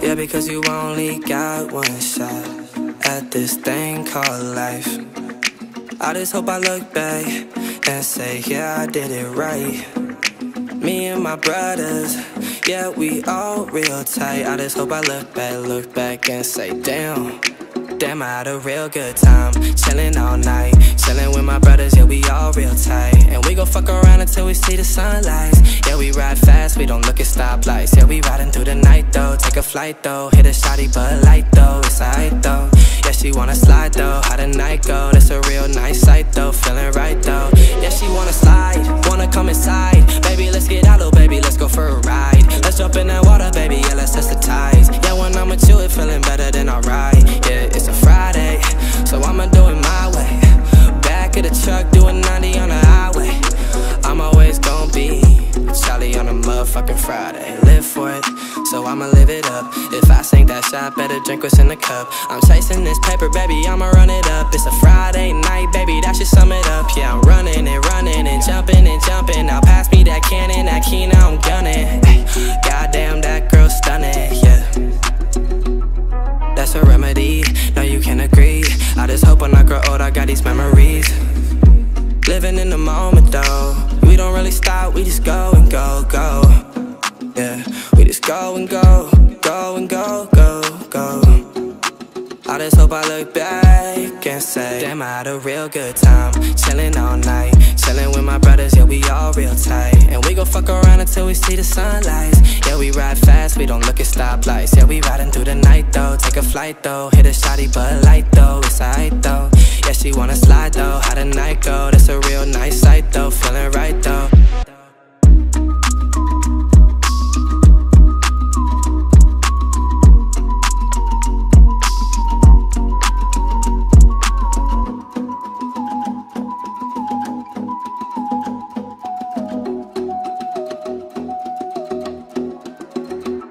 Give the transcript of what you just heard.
Yeah, because you only got one shot at this thing called life. I just hope I look back and say, yeah, I did it right. Me and my brothers, yeah, we all real tight. I just hope I look back, look back and say, damn. Damn, I had a real good time. Chillin' all night. Chillin' with my brothers, yeah, we all real tight. And we gon' fuck around we see the sunlight. Yeah, we ride fast, we don't look at stoplights. Yeah, we riding through the night though. Take a flight though. Hit a shotty, but light though. It's alright though. Yeah, she wanna slide though. How the night go? That's a real nice sight though. Feeling right though. Yeah, she wanna slide, wanna come inside. Baby, let's get out, little baby, let's go for a ride. Let's jump in that water, baby, yeah, let's test the tides. Friday. Live for it, so I'ma live it up. If I sink that shot, better drink what's in the cup. I'm chasing this paper, baby, I'ma run it up. It's a Friday night, baby, that should sum it up. Yeah, I'm running and running and jumping and jumping. Now pass me that cannon, that key, now I'm gunning. Goddamn, that girl stunning, yeah. That's a remedy, no, you can agree. I just hope when I grow old, I got these memories. Living in the moment though. We don't really stop, we just go and go, go. Go and go, go and go, go, go. I just hope I look back and say, Damn, I had a real good time. Chillin' all night, chillin' with my brothers, yeah, we all real tight. And we gon' fuck around until we see the sunlight. Yeah, we ride fast, we don't look at stoplights. Yeah, we riding through the night though. Take a flight though, hit a shotty but light though, it's alright though. Yeah, she wanna slide though. How the night go? That's a real nice sight though, feeling right though.